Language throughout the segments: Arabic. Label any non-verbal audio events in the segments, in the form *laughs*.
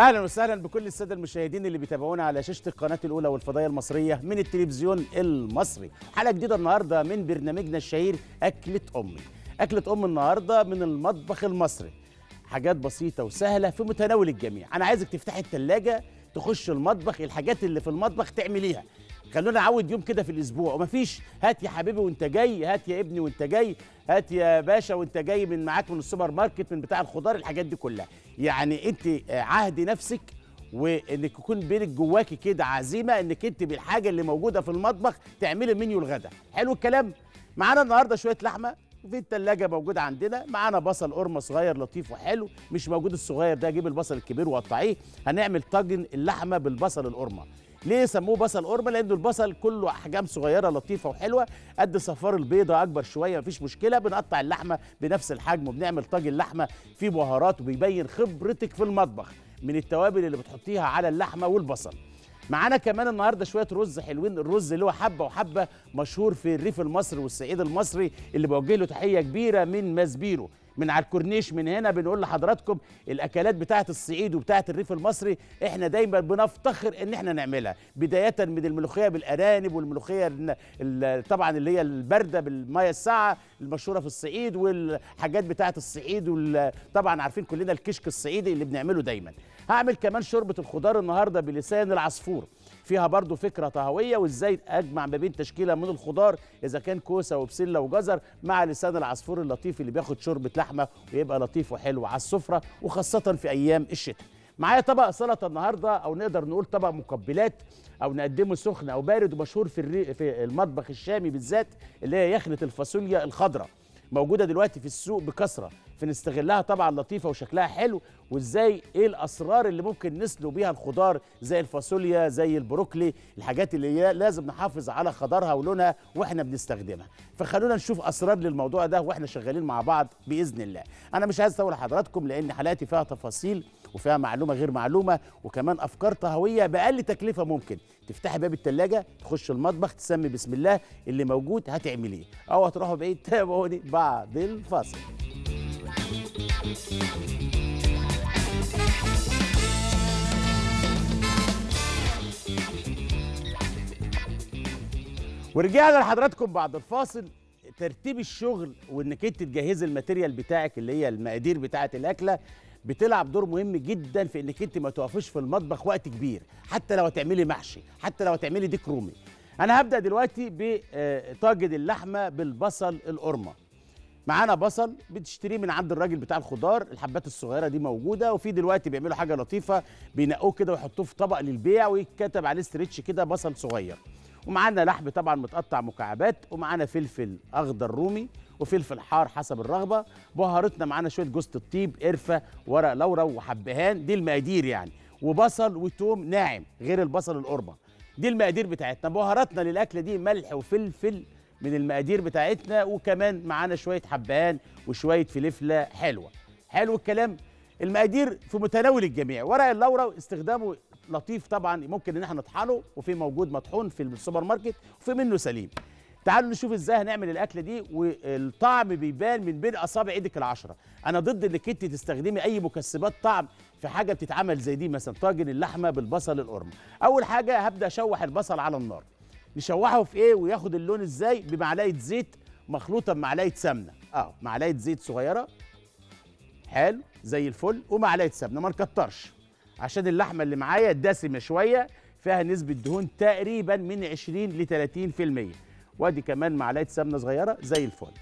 أهلا وسهلا بكل السادة المشاهدين اللي بيتابعونا على شاشة القناة الأولى والفضائية المصرية من التلفزيون المصري. حلقة جديدة النهارده من برنامجنا الشهير أكلة أمي. أكلة أمي النهارده من المطبخ المصري. حاجات بسيطة وسهلة في متناول الجميع. أنا عايزك تفتحي الثلاجه تخش المطبخ الحاجات اللي في المطبخ تعمليها. خلونا نعود يوم كده في الأسبوع. ومفيش. هات يا حبيبي وأنت جاي هات يا ابني وأنت جاي هات يا باشا وأنت جاي من معاك من السوبر ماركت من بتاع الخضار الحاجات دي كلها. يعني أنت عهدي نفسك وإنك يكون بينك جواكي كده عزيمة إنك أنت بالحاجة اللي موجودة في المطبخ تعملي منيو الغداء حلو الكلام. معانا النهارده شوية لحمة وفي التلاجة موجود عندنا. معانا بصل قرمة صغير لطيف وحلو مش موجود الصغير ده جيب البصل الكبير وقطعيه. هنعمل طاجن اللحمة بالبصل القرمة. ليه سموه بصل قرمة؟ لأنه البصل كله أحجام صغيرة لطيفة وحلوة قد صفار البيضة أكبر شوية مفيش مشكلة بنقطع اللحمة بنفس الحجم وبنعمل طاجن لحمة فيه بهارات وبيبين خبرتك في المطبخ من التوابل اللي بتحطيها على اللحمة والبصل. معانا كمان النهارده شوية رز حلوين الرز اللي هو حبة وحبة مشهور في الريف المصري والصعيد المصري اللي بوجه له تحية كبيرة من مزبيرو من على الكورنيش من هنا بنقول لحضراتكم الأكلات بتاعة الصعيد وبتاعة الريف المصري إحنا دايما بنفتخر إن إحنا نعملها بداية من الملوخية بالأرانب والملوخية ال- ال- طبعا اللي هي الباردة بالمية الساقعة المشهورة في الصعيد والحاجات بتاعة الصعيد وطبعا عارفين كلنا الكشك الصعيدي اللي بنعمله دايما. هعمل كمان شوربة الخضار النهارده بلسان العصفور. فيها برضو فكرة طهوية وإزاي أجمع ما بين تشكيلة من الخضار إذا كان كوسة وبسلة وجزر مع لسان العصفور اللطيف اللي بياخد شوربة لحمة ويبقى لطيف وحلو على السفرة وخاصة في أيام الشتاء. معايا طبق سلطة النهارده أو نقدر نقول طبق مقبلات أو نقدمه سخن أو بارد ومشهور في الري... في المطبخ الشامي بالذات اللي هي يخنه الفاصوليا الخضراء موجودة دلوقتي في السوق بكثرة. فنستغلها طبعا لطيفة وشكلها حلو وإزاي إيه الأسرار اللي ممكن نسلو بيها الخضار زي الفاصوليا زي البروكلي الحاجات اللي لازم نحافظ على خضارها ولونها وإحنا بنستخدمها. فخلونا نشوف أسرار للموضوع ده وإحنا شغالين مع بعض بإذن الله. أنا مش عايز اطول حضراتكم لأن حلقاتي فيها تفاصيل وفيها معلومة غير معلومة وكمان أفكار طهوية بأقل تكلفة ممكن. تفتحي باب التلاجة تخش المطبخ تسمي بسم الله اللي موجود هتعمليه. أو هتروحوا بعيد *laughs* تابعوني بعد الفاصل. ورجعنا لحضراتكم بعد الفاصل. ترتيب الشغل وإنك أنت تجهزي الماتيريال بتاعك اللي هي المقادير بتاعة الأكلة بتلعب دور مهم جدا في إنك أنت ما تقفيش في المطبخ وقت كبير حتى لو هتعملي محشي حتى لو هتعملي ديك رومي. أنا هبدأ دلوقتي بطاجن اللحمة بالبصل القاورمة. معانا بصل بتشتريه من عند الراجل بتاع الخضار الحبات الصغيرة دي موجودة وفي دلوقتي بيعملوا حاجة لطيفة بينقوه كده ويحطوه في طبق للبيع ويتكتب عليه stretch كده بصل صغير. ومعانا لحم طبعا متقطع مكعبات ومعانا فلفل أخضر رومي وفلفل حار حسب الرغبة. بهارتنا معانا شوية جوز الطيب قرفة ورق لورا وحبهان دي المقادير يعني. وبصل وتوم ناعم غير البصل القاورمه دي المقادير بتاعتنا. بهاراتنا للأكلة دي ملح وفلفل من المقادير بتاعتنا وكمان معانا شوية حبهان وشوية فلفله حلوة. حلو الكلام. المقادير في متناول الجميع. ورق اللورا استخدامه لطيف طبعا ممكن إن إحنا نطحنه وفي موجود مطحون في السوبر ماركت وفي منه سليم. تعالوا نشوف إزاي هنعمل الأكلة دي والطعم بيبان من بين أصابع إيدك العشرة. أنا ضد إنك أنت تستخدمي أي مكسبات طعم في حاجة بتتعمل زي دي مثلا طاجن اللحمة بالبصل القرمة. أول حاجة هبدأ أشوح البصل على النار. نشوحه في إيه وياخد اللون إزاي؟ بمعلقة زيت مخلوطة بمعلقة سمنة. آه معلقة زيت صغيرة. حلو زي الفل. ومعلقة سمنة ما نكترش. عشان اللحمة اللي معايا دسمة شوية فيها نسبة دهون تقريبا من 20 ل 30% وادي كمان معلقة سمنة صغيرة زي الفل.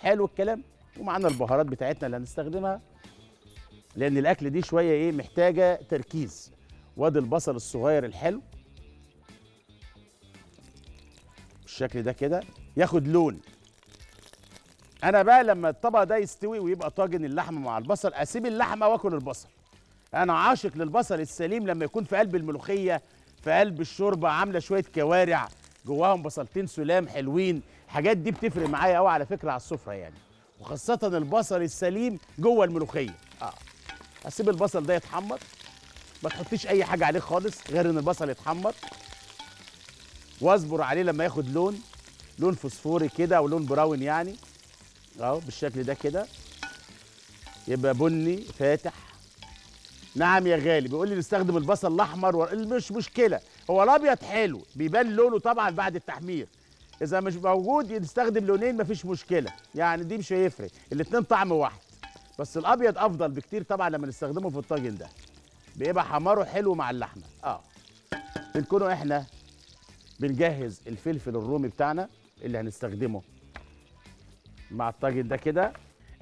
حلو الكلام. ومعانا البهارات بتاعتنا اللي هنستخدمها. لأن الأكل دي شوية إيه محتاجة تركيز. وادي البصل الصغير الحلو. بالشكل ده كده ياخد لون. أنا بقى لما الطبق ده يستوي ويبقى طاجن اللحمة مع البصل أسيب اللحمة وآكل البصل. أنا عاشق للبصل السليم لما يكون في قلب الملوخية في قلب الشوربة عاملة شوية كوارع جواهم بصلتين سلام حلوين. الحاجات دي بتفرق معايا قوي على فكرة على السفرة يعني. وخاصة البصل السليم جوه الملوخية. آه. أسيب البصل ده يتحمر. ما تحطيش أي حاجة عليه خالص غير إن البصل يتحمر. واصبر عليه لما ياخد لون لون فوسفوري كده أو لون براون يعني. أهو بالشكل ده كده. يبقى بني فاتح. نعم يا غالي بيقول لي نستخدم البصل الأحمر. مش مشكلة. هو الأبيض حلو بيبان لونه طبعا بعد التحمير. إذا مش موجود نستخدم لونين مفيش مشكلة. يعني دي مش هيفرق الاتنين طعم واحد. بس الأبيض أفضل بكتير طبعا لما نستخدمه في الطاجن ده. بيبقى حماره حلو مع اللحمة. آه. بنكونوا إحنا بنجهز الفلفل الرومي بتاعنا اللي هنستخدمه. مع الطاجن ده كده.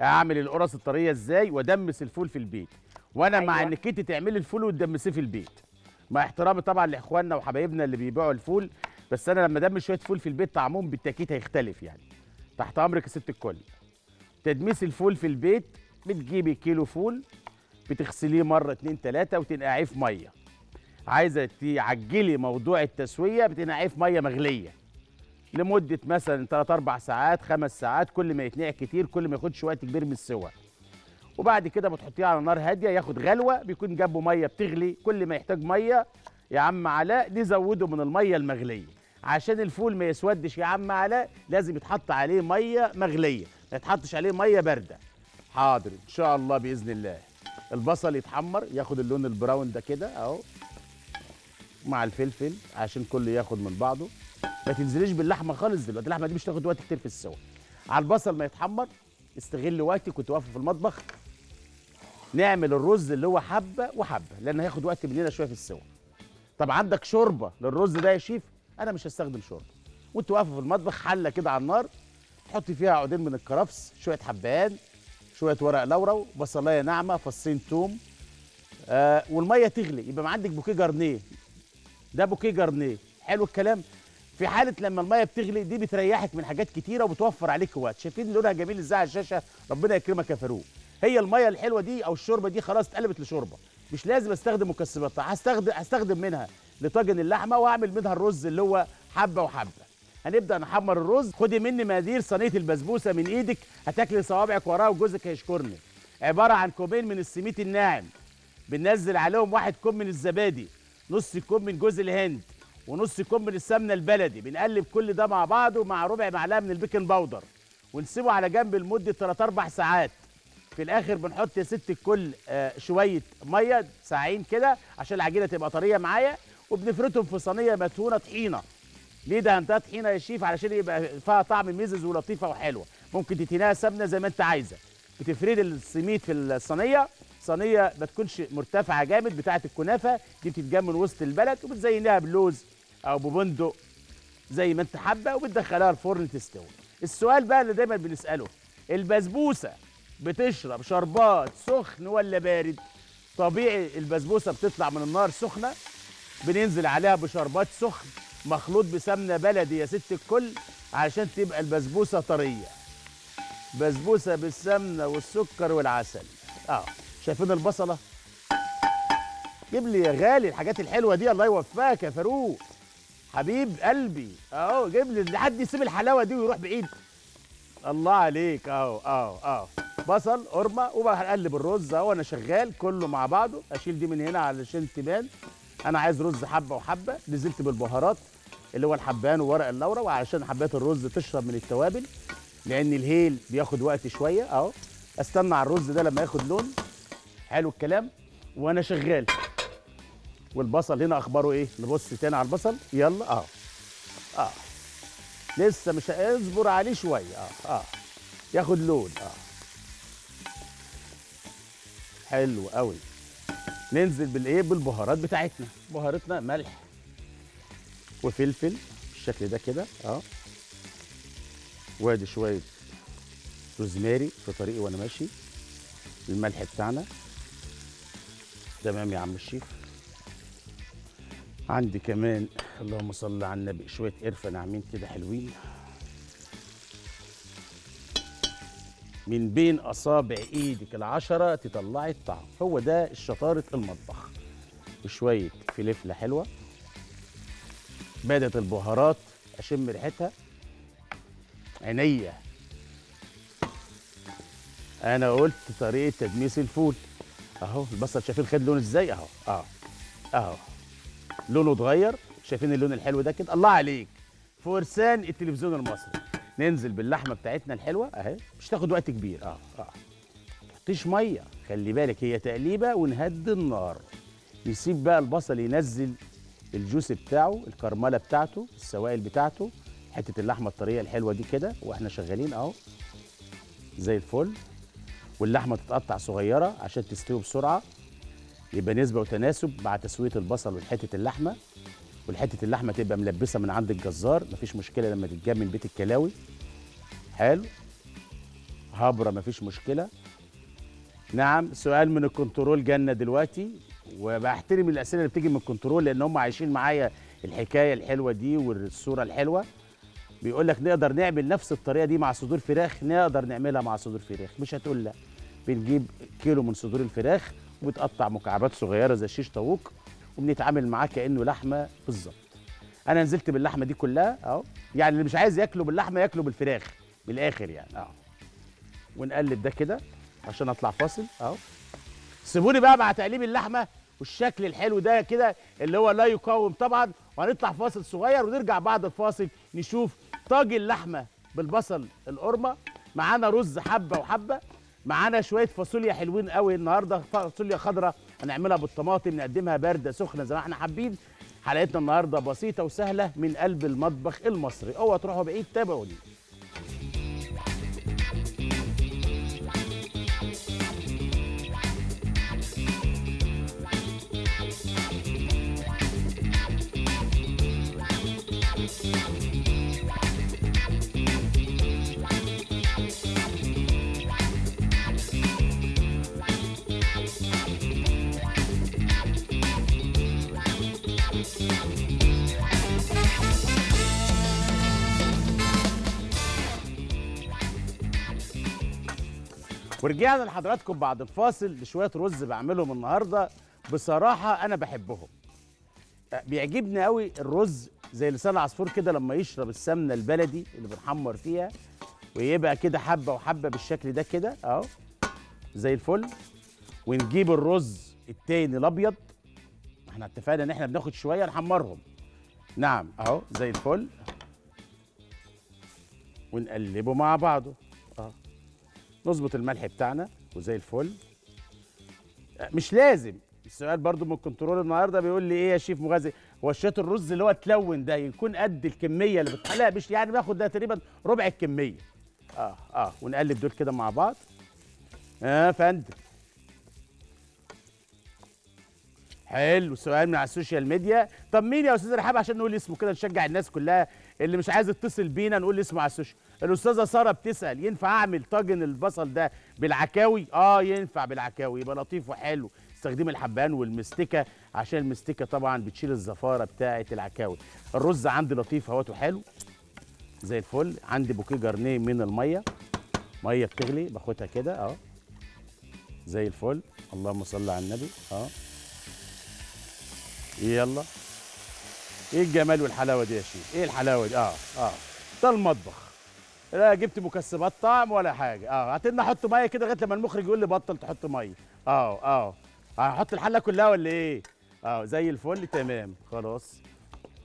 اعمل القرص الطرية إزاي وادمس الفول في البيت. وأنا أيوة. مع. انك انت تعملي الفول وتدمسيه في البيت. مع احترامي طبعا لإخواننا وحبايبنا اللي بيبيعوا الفول بس أنا لما أدمس شوية فول في البيت طعمهم بالتأكيد هيختلف يعني. تحت أمرك يا ست الكل. تدميس الفول في البيت بتجيبي كيلو فول بتغسليه مرة اتنين تلاتة وتنقعيه في مية. عايزة تعجلي موضوع التسوية بتنقعيه في مية مغلية. لمدة مثلا 3 4 ساعات 5 ساعات كل ما يتنقع كتير كل ما ياخدش وقت كبير من السوى وبعد كده بتحطيه على نار هادية ياخد غلوة بيكون جنبه مية بتغلي كل ما يحتاج مية يا عم علاء نزوده من المية المغلية. عشان الفول ما يسودش يا عم علاء لازم يتحط عليه مية مغلية ما يتحطش عليه مية باردة. حاضر إن شاء الله بإذن الله. البصل يتحمر ياخد اللون البراون ده كده أهو. مع الفلفل عشان كله ياخد من بعضه. ما تنزليش باللحمة خالص دلوقتي اللحمة دي مش تاخد وقت كتير في السوا. على البصل ما يتحمر استغل وقتي كنت واقفه في المطبخ. نعمل الرز اللي هو حبة وحبة لأن هياخد وقت مننا شوية في السوا. طب عندك شوربة للرز ده يا شيف؟ أنا مش هستخدم شوربة. وانت واقفه في المطبخ حلة كده على النار. تحطي فيها عودين من الكرفس شوية حبان شوية ورق لورا بصلاية ناعمة فصين توم. آه والمية تغلي. يبقى ما عندك بوكيه جرنيه. ده بوكيه جرنيه حلو الكلام. في حالة لما المية بتغلي دي بتريحك من حاجات كتيرة وبتوفر عليك وقت. شايفين لونها جميل إزاي على الشاشة؟ ربنا يكرمك يا فاروق. هي المية الحلوة دي أو الشوربة دي خلاص اتقلبت لشوربة. مش لازم أستخدم مكسبات. هستخدم هستخدم منها لطاجن اللحمة وأعمل منها الرز اللي هو حبة وحبة. هنبدأ نحمر الرز. خدي مني مقادير صينية البسبوسة من إيدك. هتاكلي صوابعك وراها وجوزك هيشكرني. عبارة عن كوبين من السميد الناعم. بننزل عليهم واحد كوب من الزبادي. نص كوب من جوز الهند ونص كوب من السمنة البلدي. بنقلب كل ده مع بعضه مع ربع معلقة من ال baking powder. ونسيبه على جنب لمدة 3 4 ساعات. في الآخر بنحط يا ست الكل آه شوية مية ساعين كده عشان العجينة تبقى طرية معايا. وبنفردهم في صينيه مدهونه طحينة. ليه دهنتها طحينة يا شيف علشان يبقى فيها طعم مزز ولطيفة وحلوة. ممكن تدهنيها سمنة زي ما انت عايزة. بتفردي السميد في الصينية. صينية ما تكونش مرتفعة جامد بتاعة الكنافة دي بتتجاب من وسط البلد وبتزينها بلوز أو ببندق زي ما انت حابة وبتدخلها الفرن تستوي. السؤال بقى اللي دايما بنسأله البسبوسة بتشرب شربات سخن ولا بارد؟ طبيعي البسبوسة بتطلع من النار سخنة بننزل عليها بشربات سخن مخلوط بسمنة بلدي يا ست الكل علشان تبقى البسبوسة طرية. بسبوسة بالسمنة والسكر والعسل. آه. شايفين البصلة؟ جيب لي يا غالي الحاجات الحلوة دي الله يوفقك يا فاروق. حبيب قلبي. أهو جيب لي حد يسيب الحلاوة دي ويروح بعيد. الله عليك أهو أهو أهو. بصل قرمة وبقلب الرز أهو وأنا شغال كله مع بعضه. أشيل دي من هنا علشان تبان أنا عايز رز حبة وحبة نزلت بالبهارات اللي هو الحبان وورق اللورا وعشان حبات الرز تشرب من التوابل لأن الهيل بياخد وقت شوية. أهو أستنى على الرز ده لما ياخد لون. حلو الكلام. وأنا شغال. والبصل هنا اخباره إيه؟ نبص تاني على البصل. يلا آه آه لسه مش اصبر عليه شوية. آه آه ياخد لون. آه حلو قوي. ننزل بالايه؟ بالبهارات بتاعتنا. بهاراتنا ملح وفلفل بالشكل ده كده. آه وادي شوية روزماري في طريقي وأنا ماشي. الملح بتاعنا. تمام يا عم الشيف عندي كمان اللهم صل على النبي شوية قرفة ناعمين كده حلوين. من بين أصابع إيدك العشرة تطلعي الطعم. هو ده شطاره المطبخ. وشوية فلفلة حلوة. بدت البهارات أشم ريحتها. عينيا. أنا قلت طريقة تدميس الفول. اهو البصل شايفين خد لون إزاي؟ اهو اهو اهو. لونه اتغير شايفين اللون الحلو ده كده. الله عليك. فرسان التلفزيون المصري. ننزل باللحمة بتاعتنا الحلوة اهي. مش تاخد وقت كبير. آه آه تحطيش مية. خلي بالك هي تقليبة ونهدي النار. نسيب بقى البصل ينزل الجوس بتاعه الكرملة بتاعته السوائل بتاعته. حتة اللحمة الطرية الحلوة دي كده وإحنا شغالين اهو. زي الفل. واللحمة تتقطع صغيرة عشان تستوي بسرعة. يبقى نسبة وتناسب مع تسوية البصل وحته اللحمة. والحتة اللحمة تبقى ملبسة من عند الجزار. مفيش مشكلة لما تتجاب من بيت الكلاوي. حلو. هبره مفيش مشكلة. نعم سؤال من ال control جالنا دلوقتي. وبحترم الأسئلة اللي بتيجي من ال control لأن هم عايشين معايا الحكاية الحلوة دي والصورة الحلوة. بيقول لك نقدر نعمل نفس الطريقة دي مع صدور فراخ نقدر نعملها مع صدور فراخ. مش هتقول لا. بنجيب كيلو من صدور الفراخ وبتقطع مكعبات صغيرة زي شيش طاووق وبنتعامل معاه كأنه لحمة بالظبط. أنا نزلت باللحمة دي كلها أهو. يعني اللي مش عايز ياكله باللحمة ياكله بالفراخ. من الآخر يعني. أهو. ونقلب ده كده عشان أطلع فاصل. أهو. سيبوني بقى مع تقليب اللحمة والشكل الحلو ده كده اللي هو لا يقاوم طبعا. وهنطلع فاصل صغير ونرجع بعد الفاصل نشوف طاجن لحمه بالبصل القرمة معانا رز حبة وحبة معانا شوية فاصوليا حلوين قوي النهارده فاصوليا خضراء هنعملها بالطماطم نقدمها باردة سخنة زي ما إحنا حابين. حلقتنا النهارده بسيطة وسهلة من قلب المطبخ المصري اوعى تروحوا بعيد تابعوني. ورجعنا لحضراتكم بعد الفاصل لشويه رز بعملهم النهارده. بصراحة أنا بحبهم. بيعجبني قوي الرز زي لسان العصفور كده لما يشرب السمنة البلدي اللي بنحمر فيها ويبقى كده حبة وحبة بالشكل ده كده أهو. زي الفل. ونجيب الرز التاني الأبيض. إحنا اتفقنا إن إحنا بناخد شوية نحمرهم. نعم أهو زي الفل. ونقلبه مع بعضه. نظبط الملح بتاعنا وزي الفل. مش لازم. السؤال برضو من ال control النهارده بيقول لي إيه يا شيف مغازي؟ هو شوية الرز اللي هو اتلون ده يكون قد الكمية اللي. لا مش يعني باخد ده تقريبا ربع الكمية. آه آه ونقلب دول كده مع بعض. آه فندم. حلو سؤال من على ال social media. طب مين يا أستاذ رحاب؟ عشان نقول اسمه كده نشجع الناس كلها. اللي مش عايز يتصل بينا نقول اسمه على السوشيال الأستاذة سارة بتسأل ينفع أعمل طاجن البصل ده بالعكاوي؟ آه ينفع بالعكاوي يبقى لطيف وحلو. استخدمي الحبان والمستكة عشان المستكة طبعا بتشيل الزفارة بتاعة العكاوي. الرز عندي لطيف اهوته حلو زي الفل. عندي بوكيه جرنيه من المية. مية بتغلي باخدها كده اهو زي الفل. اللهم صل على النبي آه. يلا. إيه الجمال والحلاوة دي يا شيخ؟ إيه الحلاوة دي؟ آه آه. ده المطبخ. لا جبت مكسبات طعم ولا حاجة. آه هتلنا أحط مية كده لغاية لما المخرج يقول لي بطل تحط مية. آه آه. هحط الحلة كلها ولا إيه؟ آه زي الفل تمام. خلاص.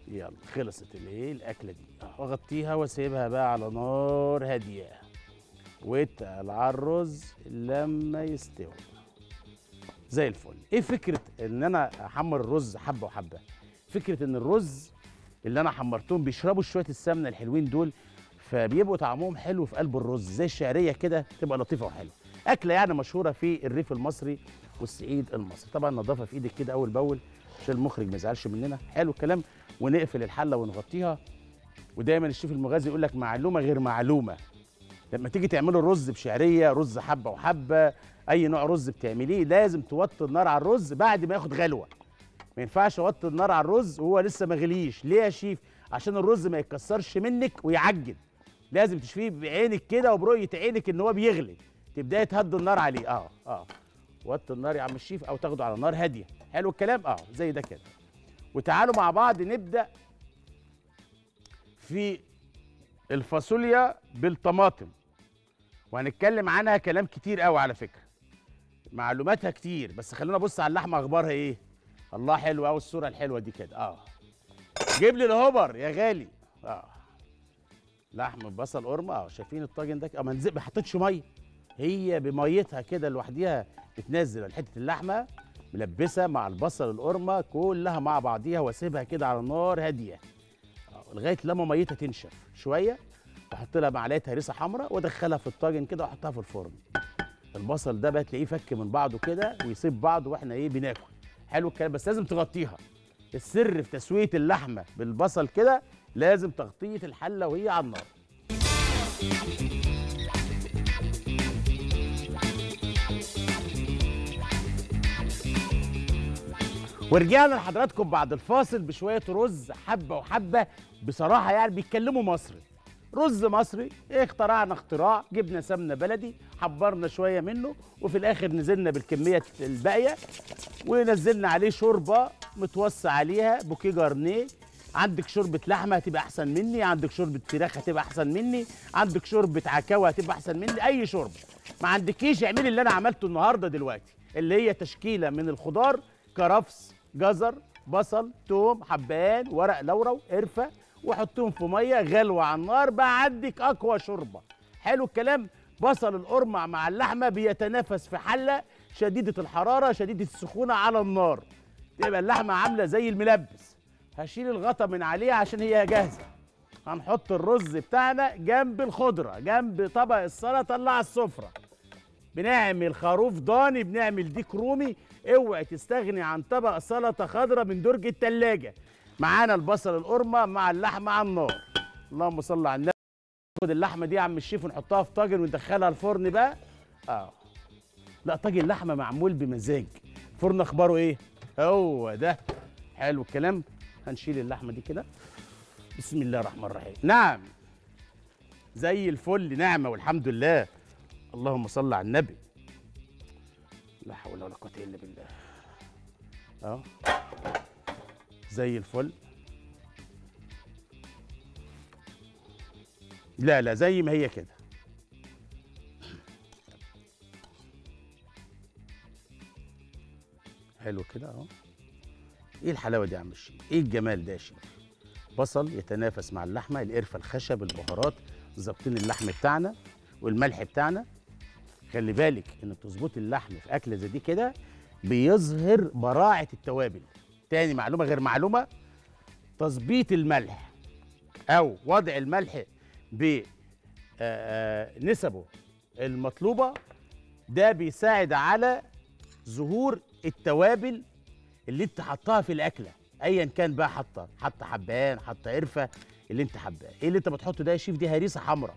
يلا خلصت الايه الاكله دي. آه، واغطيها وأسيبها بقى على نار هادية. واتقل على الرز لما يستوي. زي الفل. إيه فكرة إن أنا أحمر الرز حبة وحبة؟ فكرة إن الرز اللي أنا حمرتهم بيشربوا شوية السمنة الحلوين دول فبيبقوا طعمهم حلو في قلب الرز زي الشعرية كده تبقى لطيفة وحلوة. أكلة يعني مشهورة في الريف المصري والصعيد المصري. طبعا نظافة في إيدك كده أول بأول عشان المخرج ما يزعلش مننا. حلو الكلام. ونقفل الحلة ونغطيها. ودايما الشيف المغازي يقول لك معلومة غير معلومة. لما تيجي تعملوا الرز بشعرية رز حبة وحبة أي نوع رز بتعمليه لازم توطي النار على الرز بعد ما ياخد غلوة. ما ينفعش اوطي النار على الرز وهو لسه ما غليش. ليه يا شيف؟ عشان الرز ما يتكسرش منك ويعجن. لازم تشوفيه بعينك كده وبرؤية عينك إن هو بيغلي. تبداي تهدي النار عليه. آه آه. وطي النار يا عم الشيف أو تاخده على نار هادية. حلو الكلام؟ آه زي ده كده. وتعالوا مع بعض نبدأ في الفاصوليا بالطماطم. وهنتكلم عنها كلام كتير قوي على فكرة. معلوماتها كتير بس خلونا نبص على اللحمة أخبارها إيه؟ الله حلو قوي الصورة الحلوة دي كده. آه. جيب لي الهوبر يا غالي. آه. لحم بصل قرمة. آه شايفين الطاجن ده؟ آه ما نزل ما حطيتش مية. هي بميتها كده لوحديها بتنزل حتة اللحمة ملبسة مع البصل القرمة كلها مع بعضيها واسيبها كده على نار هادية. آه، لغاية لما ميتها تنشف شوية واحط لها معلقة هريسة حمراء وادخلها في الطاجن كده وأحطها في الفرن. البصل ده بقى تلاقيه فك من بعضه كده ويسيب بعضه وإحنا إيه بناكل. حلو الكلام بس لازم تغطيها. السر في تسوية اللحمة بالبصل كده لازم تغطية الحلة وهي على النار. ورجعنا لحضراتكم بعد الفاصل بشوية رز حبة وحبة. بصراحة يعني بيتكلموا مصري. رز مصري اخترعنا اختراع جبنا سمنة بلدي حبرنا شوية منه وفي الآخر نزلنا بالكمية الباقية ونزلنا عليه شوربة متوصى عليها بوكيه جارنيه. عندك شوربة لحمة هتبقى أحسن مني عندك شوربة فراخ هتبقى أحسن مني عندك شوربة عكاوة هتبقى أحسن مني أي شوربة. ما عندكيش اعملي اللي أنا عملته النهارده دلوقتي اللي هي تشكيلة من الخضار كرفس جزر بصل توم حبان ورق لورا قرفة وحطهم في مية غلوة على النار بقى عندك أقوى شوربة. حلو الكلام. بصل القرمع مع اللحمة بيتنافس في حلة شديدة الحرارة شديدة السخونة على النار. تبقى اللحمة عاملة زي الملبس. هشيل الغطا من عليها عشان هي جاهزة. هنحط الرز بتاعنا جنب الخضرة جنب طبق السلطة اللي على السفرة. بنعمل خروف ضاني بنعمل ديك رومي. اوعي تستغني عن طبق سلطة خضراء من درج التلاجة. معانا البصل القرمة مع اللحمة على النار. اللهم صل على النبي. ناخد اللحمة دي يا عم الشيف ونحطها في طاجن وندخلها الفرن بقى. آه. لا طاجن لحمة معمول بمزاج. الفرن أخباره إيه؟ هو ده. حلو الكلام. هنشيل اللحمة دي كده. بسم الله الرحمن الرحيم. نعم. زي الفل. نعمه والحمد لله. اللهم صل على النبي. لا حول ولا قوة إلا بالله. آه. زي الفل. لا لا زي ما هي كده. حلو كده أهو. إيه الحلاوة دي يا عم الشيخ؟ إيه الجمال ده يا شيخ؟ بصل يتنافس مع اللحمة القرفة الخشب البهارات ظابطين اللحم بتاعنا والملح بتاعنا. خلي بالك إن تظبط اللحم في أكلة زي دي كده بيظهر براعة التوابل. تاني معلومة غير معلومة تظبيط الملح أو وضع الملح بنسبه المطلوبة. ده بيساعد على ظهور التوابل اللي انت حطها في الأكلة ايا كان بقى حاطه حاطه حبان حاطه قرفة اللي انت حباه. إيه اللي انت بتحطه ده يا شيف؟ دي هريسة حمراء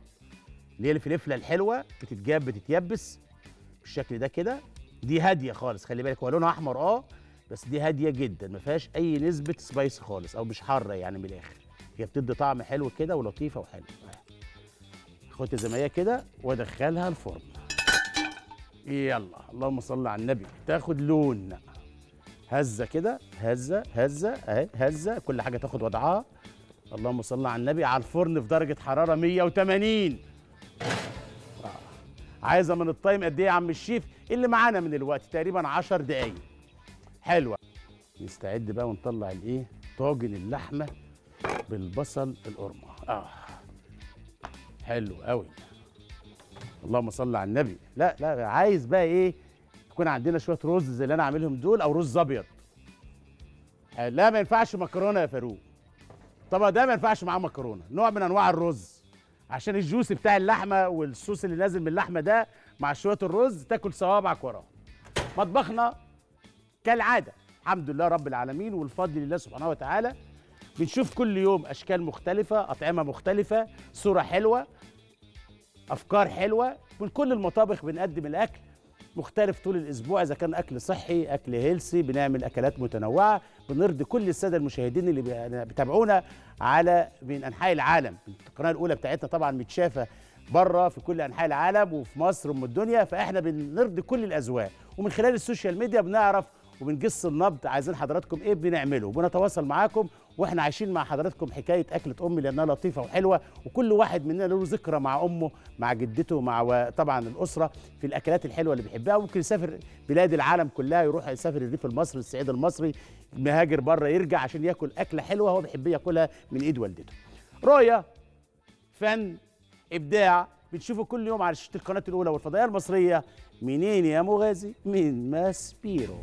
اللي هي الفلفلة الحلوة بتتجاب بتتيبس بالشكل ده كده. دي هادية خالص خلي بالك هو لونها أحمر آه بس دي هادية جدا ما فيهاش أي نسبة سبايس خالص أو مش حارة يعني من الآخر. هي بتدي طعم حلو كده ولطيفة وحلو خدت زي ما هي كده وأدخلها الفرن. يلا اللهم صل على النبي. تاخد لون. هزة كده هزة هزة أهي هزة. كل حاجة تاخد وضعها. اللهم صل على النبي. على الفرن في درجة حرارة 180 عايزة من التايم قد إيه يا عم الشيف؟ اللي معانا من الوقت تقريبا 10 دقايق. حلوة. نستعد بقى ونطلع الإيه؟ طاجن اللحمة بالبصل القرمة. آه. حلو قوي اللهم صل على النبي. لا لا عايز بقى إيه؟ يكون عندنا شوية رز زي اللي أنا عاملهم دول أو رز أبيض. لا ما ينفعش مكرونة يا فاروق. طبعا ده ما ينفعش معاه مكرونة. نوع من أنواع الرز. عشان الجوس بتاع اللحمة والصوص اللي نازل من اللحمة ده مع شوية الرز تاكل صوابعك وراه. مطبخنا كالعادة. الحمد لله رب العالمين والفضل لله سبحانه وتعالى. بنشوف كل يوم أشكال مختلفة أطعمة مختلفة صورة حلوة أفكار حلوة. من كل المطابخ بنقدم الأكل مختلف طول الأسبوع إذا كان أكل صحي أكل healthy بنعمل أكلات متنوعة. بنرضي كل السادة المشاهدين اللي بي- بيتابعونا على من أنحاء العالم. القناة الأولى بتاعتنا طبعا متشافة بره في كل أنحاء العالم وفي مصر وأم الدنيا. فإحنا بنرضي كل الأذواق. ومن خلال ال social media بنعرف وبنجس النبض. عايزين حضراتكم إيه بنعمله؟ وبنتواصل معاكم وإحنا عايشين مع حضراتكم حكاية أكلة أمي لأنها لطيفة وحلوة وكل واحد مننا له ذكرى مع أمه مع جدته مع طبعا الأسرة في الأكلات الحلوة اللي بيحبها. ممكن يسافر بلاد العالم كلها يروح يسافر الريف المصري الصعيد المصري مهاجر بره يرجع عشان ياكل أكلة حلوة هو بيحب ياكلها من إيد والدته. رؤية فن إبداع بتشوفوا كل يوم على شاشة القناة الأولى والفضائية المصرية. منين يا مغازي؟ من ماسبيرو.